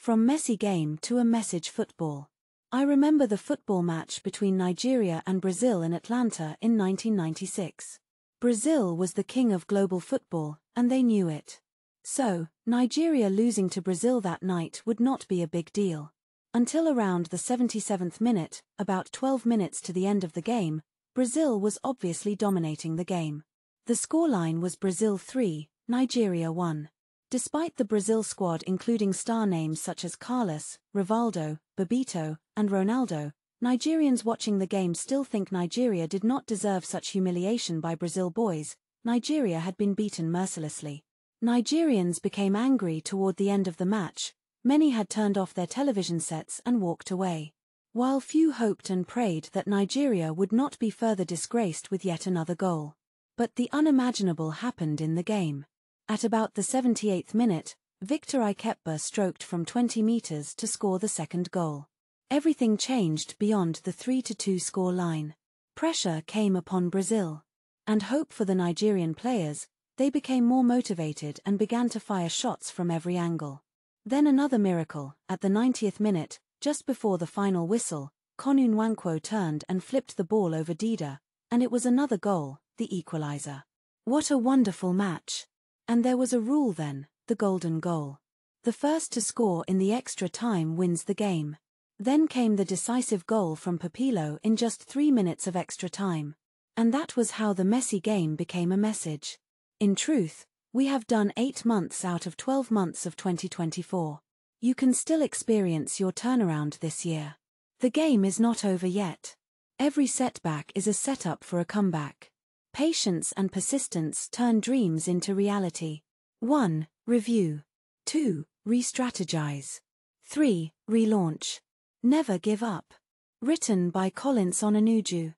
From messy game to a message football. I remember the football match between Nigeria and Brazil in Atlanta in 1996. Brazil was the king of global football, and they knew it. So, Nigeria losing to Brazil that night would not be a big deal. Until around the 77th minute, about 12 minutes to the end of the game, Brazil was obviously dominating the game. The scoreline was Brazil 3, Nigeria 1. Despite the Brazil squad including star names such as Carlos, Rivaldo, Bebeto, and Ronaldo, Nigerians watching the game still think Nigeria did not deserve such humiliation by Brazil boys, Nigeria had been beaten mercilessly. Nigerians became angry toward the end of the match, many had turned off their television sets and walked away. While few hoped and prayed that Nigeria would not be further disgraced with yet another goal. But the unimaginable happened in the game. At about the 78th minute, Victor Ikpeba stroked from 20 meters to score the second goal. Everything changed beyond the 3-2 score line. Pressure came upon Brazil. And hope for the Nigerian players, they became more motivated and began to fire shots from every angle. Then another miracle, at the 90th minute, just before the final whistle, Kanu Nwankwo turned and flipped the ball over Dida, and it was another goal, the equalizer. What a wonderful match! And there was a rule then, the golden goal. The first to score in the extra time wins the game. Then came the decisive goal from Papilo in just three minutes of extra time. And that was how the messy game became a message. In truth, we have done eight months out of 12 months of 2024. You can still experience your turnaround this year. The game is not over yet. Every setback is a setup for a comeback. Patience and persistence turn dreams into reality. 1. Review. 2. Re-strategize. 3. Relaunch. Never give up. Written by Collins Onanuju.